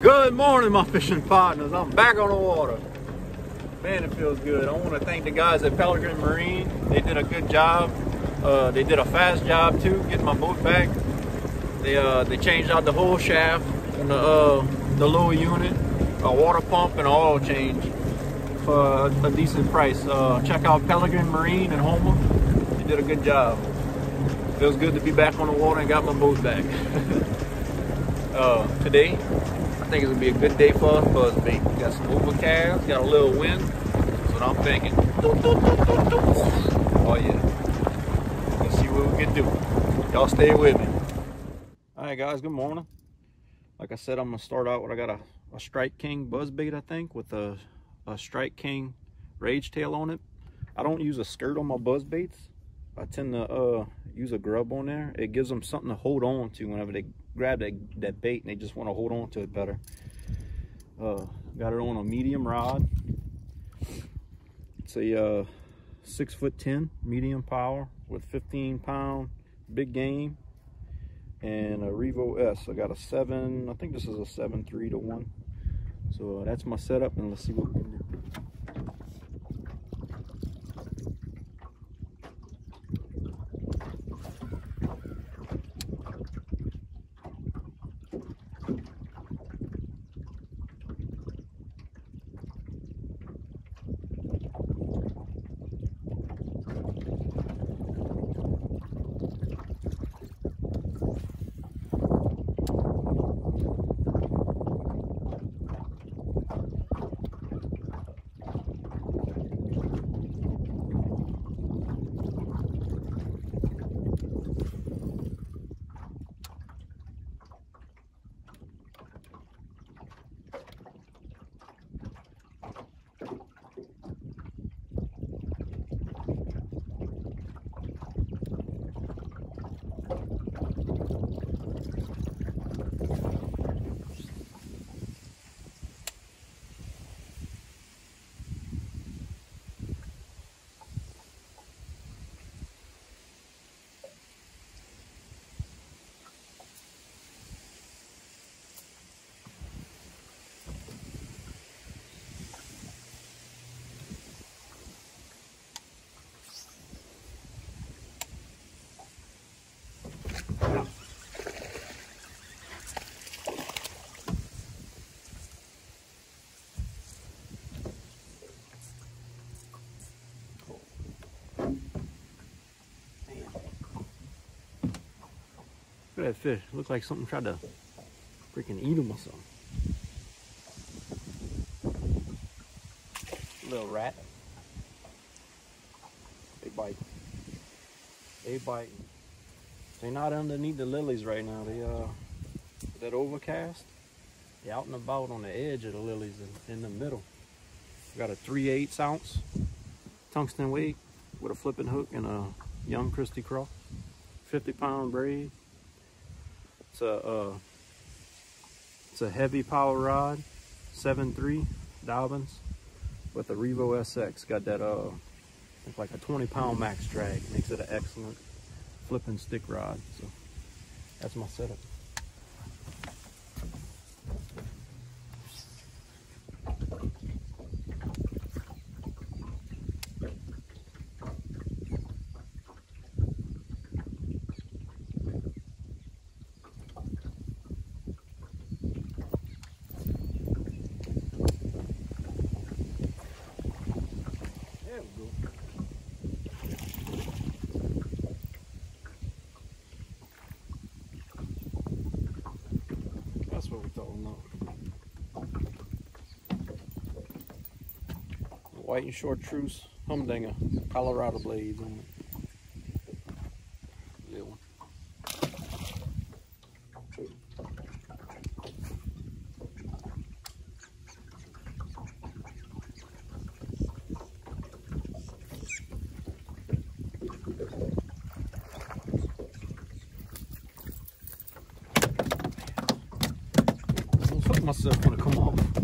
Good morning, my fishing partners. I'm back on the water. Man, it feels good. I want to thank the guys at Peregrine Marine. They did a good job. Uh, they did a fast job too, getting my boat back. They uh, they changed out the whole shaft and the uh, the lower unit, a water pump, and oil change for a, decent price. Uh, check out Peregrine Marine in Houma. They did a good job. Feels good to be back on the water and got my boat back. uh, today, think it's gonna be a good day for us buzz bait. Got some overcast, got a little wind. That's what I'm thinking. Oh yeah. Let's see what we can do. Y'all stay with me. All right, guys. Good morning. Like I said, I'm gonna start out with I got a, a Strike King buzz bait, I think, with a, a Strike King rage tail on it. I don't use a skirt on my buzz baits. I tend to uh, use a grub on there. It gives them something to hold on to whenever they grab that, that bait and they just want to hold on to it better. Uh, got it on a medium rod. It's a uh, six foot 10 medium power with 15 pound big game and a Revo S. I got a seven, I think this is a seven, three to one. So uh, that's my setup and let's see what we can do. Look at that fish. Looked like something tried to freaking eat him or something. Little rat. They bite. They bite. They're not underneath the lilies right now. They uh that overcast. They're out and about on the edge of the lilies in, in the middle. Got a 3 8 ounce tungsten weight with a flipping hook and a Yum Christie craw. 50 pound braid. It's a uh, it's a heavy power rod, 7.3 Dobyns with a Revo SX. Got that uh like a 20 pound max drag. Makes it an excellent flipping stick rod. So that's my setup. There we go. White and chartreuse humdinger, Colorado blades on it. Little one. Felt want to come off.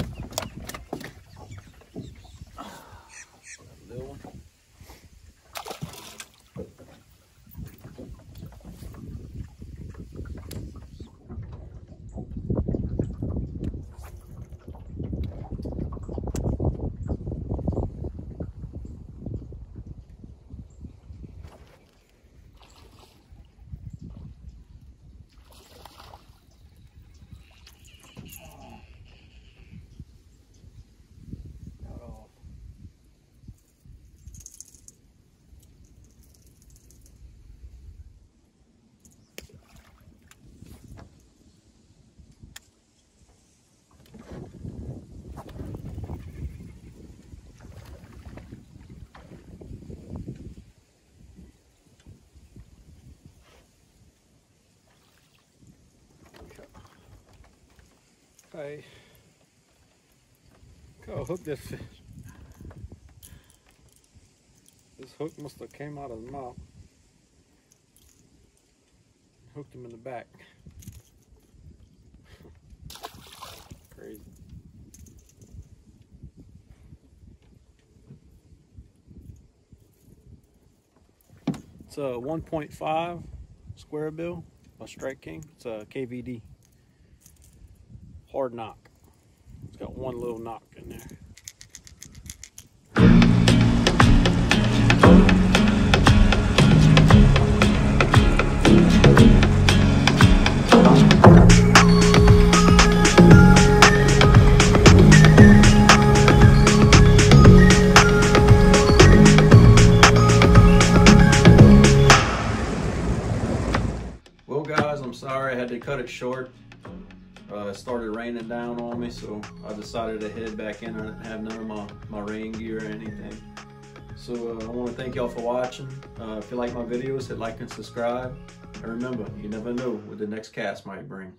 Little one. Hey, go hook this fish. This hook must have came out of his mouth. Hooked him in the back. Crazy. It's a 1.5 square bill, a Strike King. It's a KVD. Hard knock. It's got one little knock in there. Well, guys, I'm sorry I had to cut it short. Uh, started raining down on me, so I decided to head back in. I didn't have none of my, my rain gear or anything. So uh, I want to thank y'all for watching. Uh, if you like my videos, hit like and subscribe. And remember, you never know what the next cast might bring.